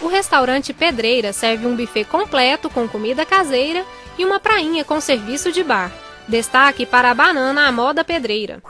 O restaurante Pedreira serve um buffet completo com comida caseira e uma prainha com serviço de bar. Destaque para a banana à moda pedreira.